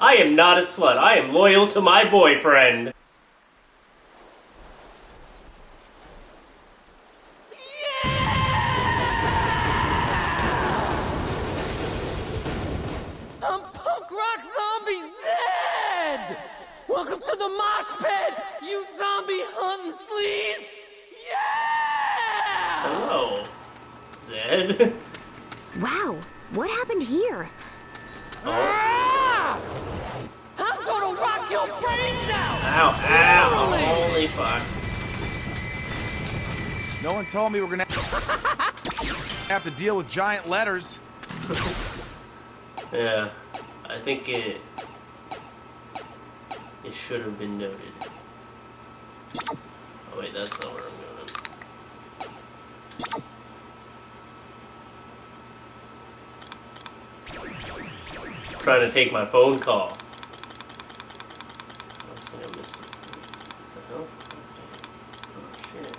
I am not a slut. I am loyal to my boyfriend. Holy fuck. No one told me we're gonna have to deal with giant letters. Yeah, I think it it should have been noted. Oh wait, that's not where I'm going. Trying to take my phone call. I think I missed it. What the hell? Oh shit.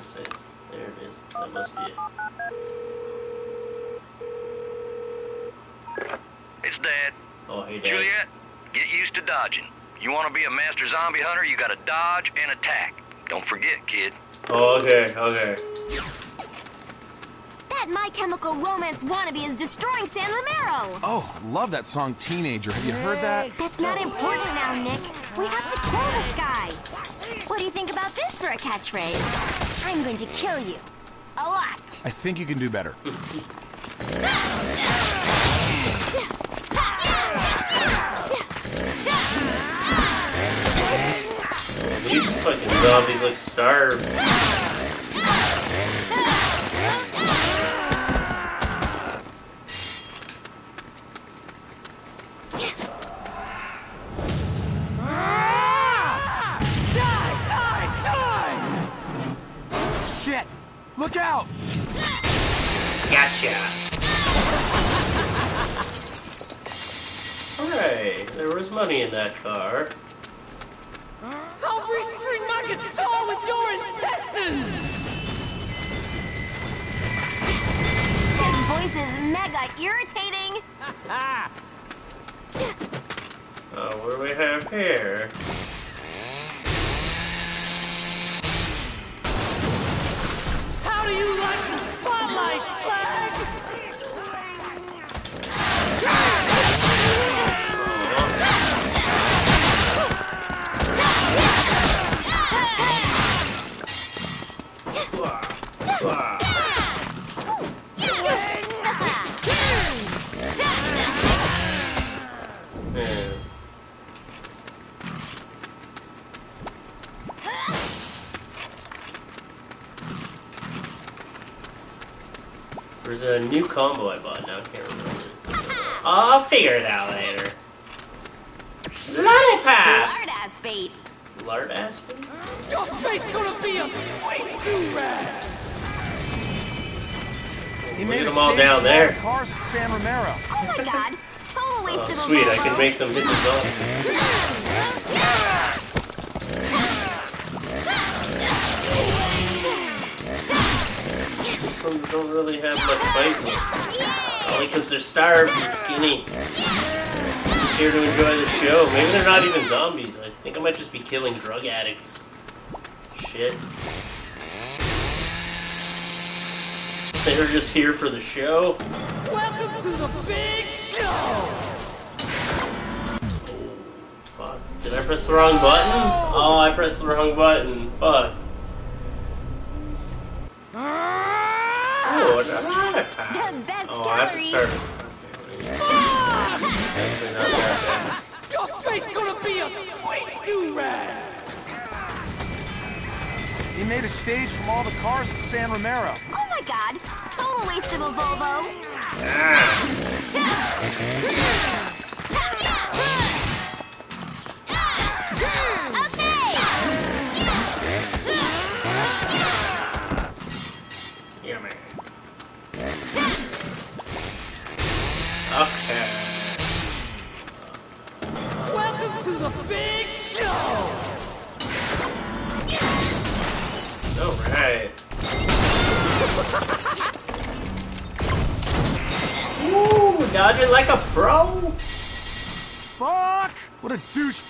Alright, I'm just gonna say, there it is. That must be it. It's Dad. Oh, hey, Dad. Juliet, get used to dodging. You want to be a master zombie hunter, you gotta dodge and attack. Don't forget, kid. Oh, okay, okay. That My Chemical Romance wannabe is destroying San Romero! Oh, I love that song Teenager. Have you heard that? That's not important now, Nick. We have to kill this guy. What do you think about this for a catchphrase? I'm going to kill you. A lot. I think you can do better. These fucking zombies look starved. Money in that car. I'll restring my guitar with your intestines! His voice is mega irritating. Oh, what do we have here? How do you like the spotlight, There's a new combo I bought now. I can't remember. I'll figure it out later. Lollipop! Lard ass bait. Lard ass bait? Your face gonna be a sweet do-rag! He Look made them all down there. cars at San Romero. Oh my god. Total waste Oh, of a sweet, I can make them hit the zombies. These ones don't really have much fight. Only because they're starved and skinny. Just here to enjoy the show. Maybe they're not even zombies. I think I might just be killing drug addicts. Shit. They're just here for the show. Welcome to the big show! Fuck. Did I press the wrong button? Oh, I pressed the wrong button. Fuck. Oh, a lollipop. The best Oh, I have to calories. start. Okay, Actually, not that Your face gonna be a sweet do-rag! He made a stage from all the cars at San Romero. Oh my god. Total waste of a Volvo.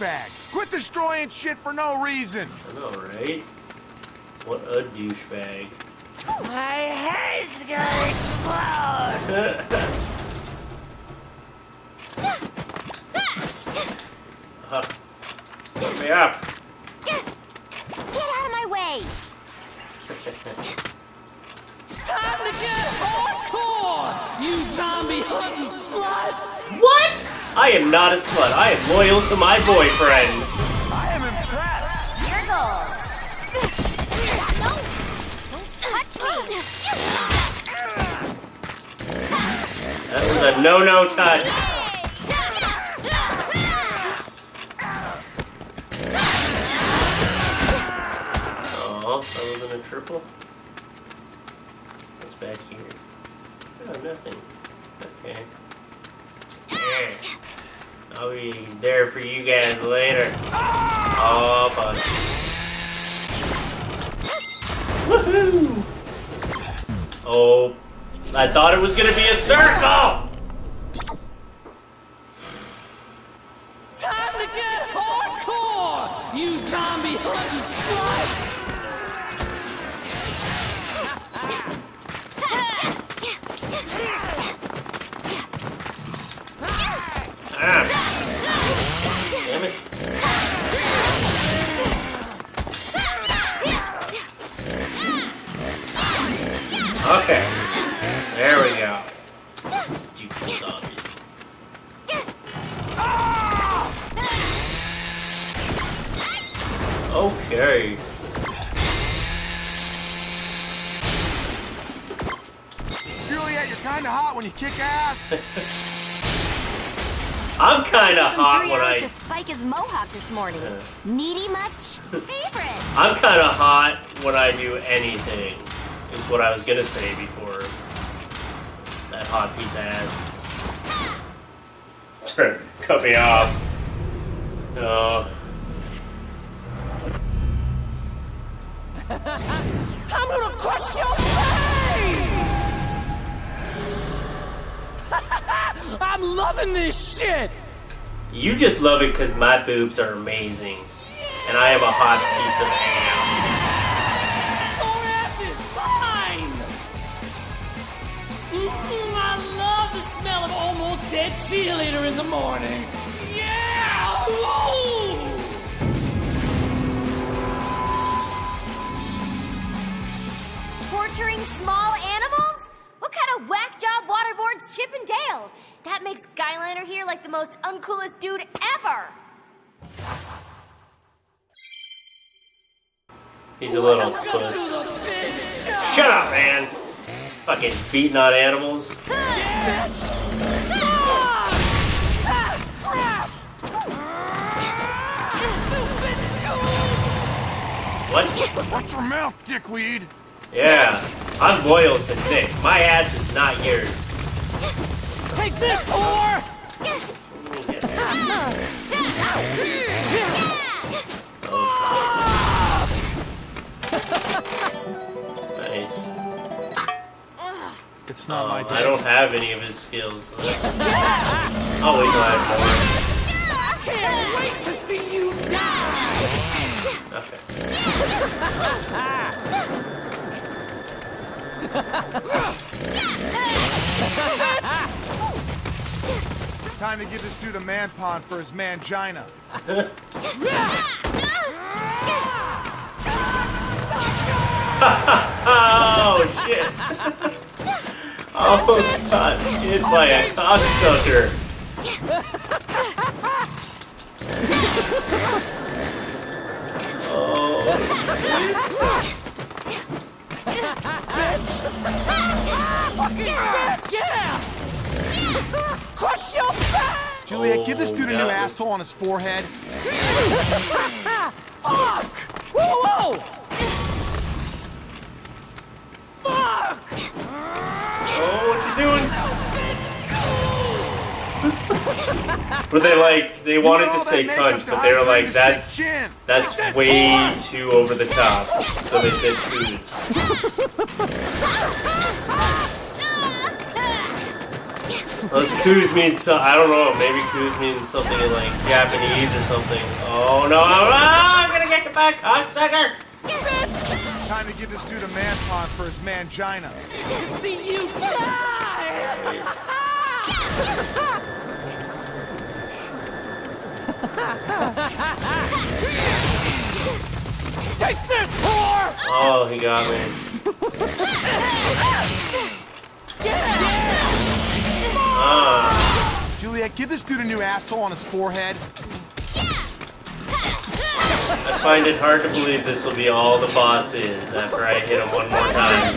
douchebag. Quit destroying shit for no reason. I know, right? What a douchebag. My head's gonna explode! Uh, let me up. Get out of my way! Time to get hardcore! You zombie hunting slut! What? I am not a slut. I am loyal to my boyfriend. I am impressed. Your goal! No! Don't touch me! That was a no-no touch. Oh, that wasn't a triple. What's back here? Oh, nothing. Okay. I'll be there for you guys later. Oh, fun. Woohoo! Oh, I thought it was gonna be a circle! Time to get hardcore! You zombie hunting slut! Okay. There we go. Stupid zombies. Okay. Juliet, you're kinda hot when you kick ass. I'm kinda hot three when hours I to spike his mohawk this morning. Yeah. Needy much? Favorite! I'm kinda hot when I do anything. Is what I was gonna say before that hot piece of ass. Turn cut me off. Oh. I'm gonna crush your face! I'm loving this shit! You just love it because my boobs are amazing. And I am a hot piece of Your almost you later in the morning. Yeah! Woo! Torturing small animals? What kind of whack job waterboards Chip and Dale? That makes Guyliner here like the most uncoolest dude ever! He's a little Welcome puss. the big show! Shut up, man! Fucking beating on animals. Bitch! What? Watch your mouth, dickweed. Yeah. I'm loyal to Nick. My ass is not yours. Take this, whore! Nice. It's not Um, my I don't have any of his skills. So that's... I'll wait till I have Can't Time to give this dude a man pond for his mangina. Oh shit! Almost got hit by a cocksucker. Juliet, give this Oh, dude a new got asshole on his forehead. Fuck! Whoa, whoa! Fuck! oh, what you doing? Were they like they wanted You know to say that cunt, but they were like that's the stick chin. that's That's way hard. too over the top. So they said foods. Unless Kuz means so, I don't know. Maybe Kuz means something in like Japanese or something. Oh no! Ah, I'm gonna get hit by a cocksucker. Time to give this dude a man pawn for his mangina. To see you die! Take this, whore! Oh, he got me. Ah, Juliet, give this dude a new asshole on his forehead. I find it hard to believe this will be all the boss is after I hit him one more time.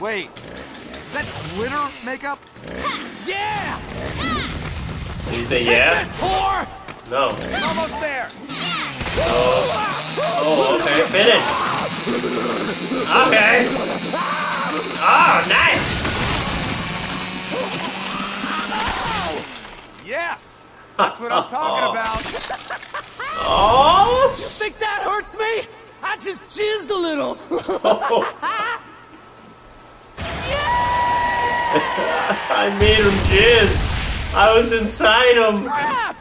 Wait, is that glitter makeup? Yeah! Did you say Take yeah? this, whore! No. Almost there. Oh. oh, okay, finish. Okay. Oh, nice. Yes, that's what I'm talking oh. about. Oh, Think that hurts me? I just jizzed a little. I made him jizz. I was inside him. Crap!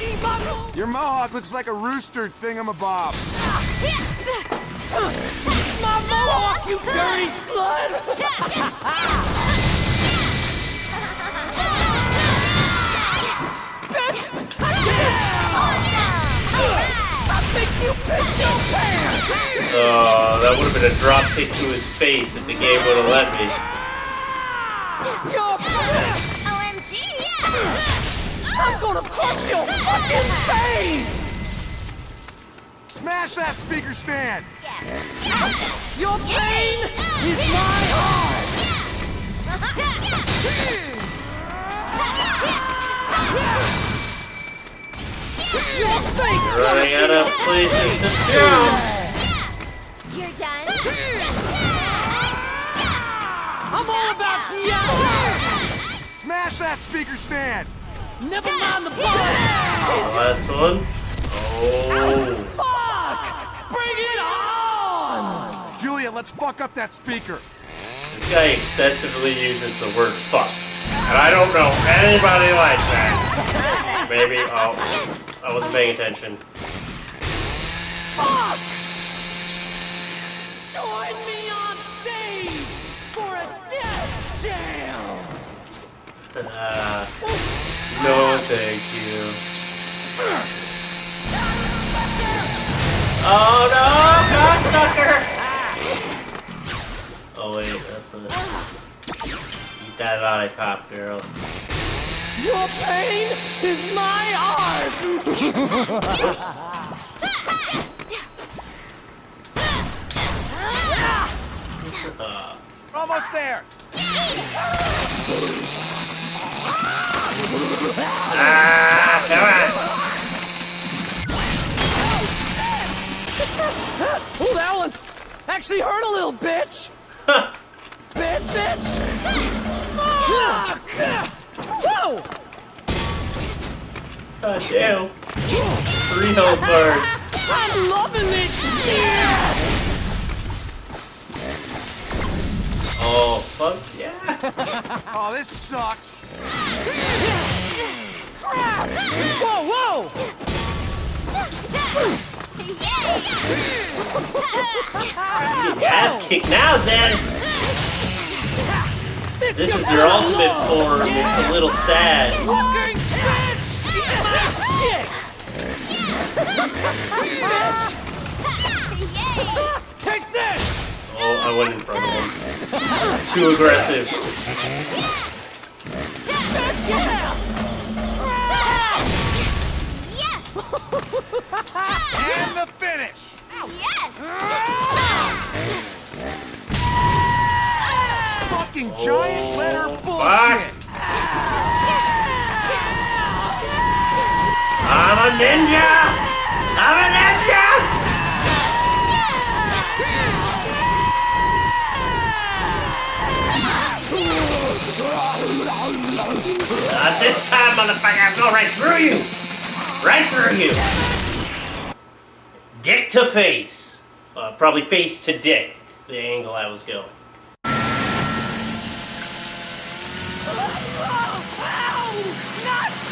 Eat my mo- Your mohawk looks like a rooster thingamabob. my mohawk, you dirty slut! Bitch! I think you pissed your pants! Oh, that would have been a drop kick to his face if the game would have let me. I'm gonna crush your fucking face! Smash that speaker stand. Your pain is my art! Your face! Running out of places to jump. You're done? I'm all about DIY! Smash that speaker stand. Never mind the bullet! Last one. Oh. Fuck! Bring it on! Juliet, let's fuck up that speaker. This guy excessively uses the word fuck. And I don't know anybody like that. Maybe. Oh. I wasn't paying attention. Fuck! Join me on stage for a death jam! Ah. No, thank you. Oh no, cocksucker! Oh wait, that's a. Eat that lollipop, girl. Your pain is my art! Uh, Almost there. actually hurt a little, bitch! on! Bitch, bitch! Whoa! God damn. Three health bars. I'm loving this shit! Oh, fuck yeah. Oh, this sucks. Crap! Whoa, whoa! Get ass kicked now, Zed. This is your ultimate form. It's a little sad. Fucking bitch! Eat my shit! bitch! Take this! Oh, I went in front of him. Too aggressive. Fucking giant letter fuck. I'm a ninja! I'm a ninja! Not this time, motherfucker! I'm going right through you! Right through you! Dick to face. Uh, probably face to dick, the angle I was going. not cool! Ah! Oh! Oh, fuck! Oh, I'm not done screaming yet! Oh, this really fucking hurts, man! Oh!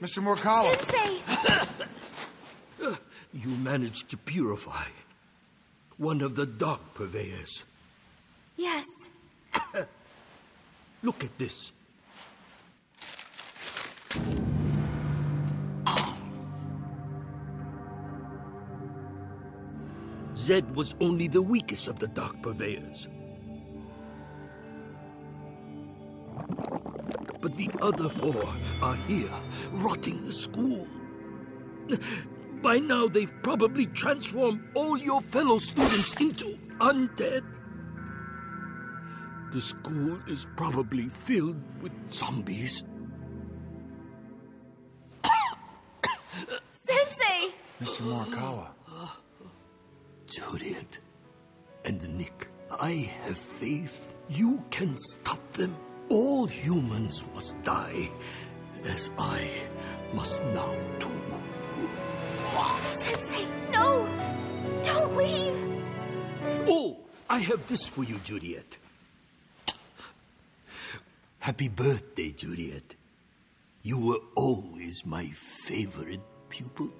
Mr. Morikawa. Sensei! You managed to purify one of the dark purveyors. Yes. Look at this. Zed was only the weakest of the dark purveyors. The other four are here, rotting the school. By now, they've probably transformed all your fellow students into undead. The school is probably filled with zombies. Sensei! Mr. Morikawa. Juliet and Nick, I have faith you can stop them. All humans must die, as I must now too. Sensei, no! Don't leave! Oh, I have this for you, Juliet. Happy birthday, Juliet. You were always my favorite pupil.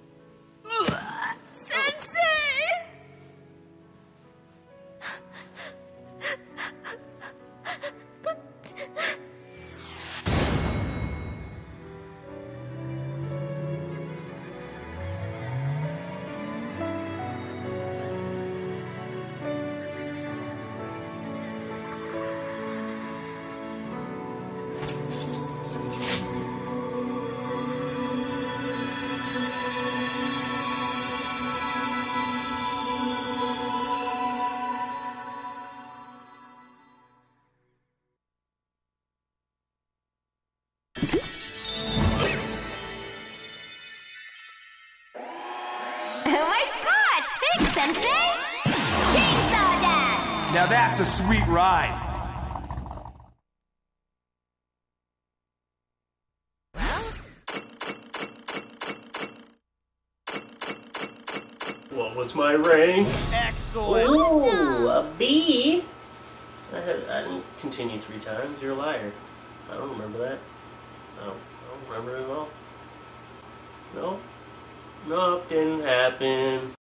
Sensei! Chainsaw Dash! Now that's a sweet ride. What was my rank? Excellent. Ooh, a B. I had I didn't continue three times. You're a liar. I don't remember that. No, I don't remember it at all. No. Nope, didn't happen.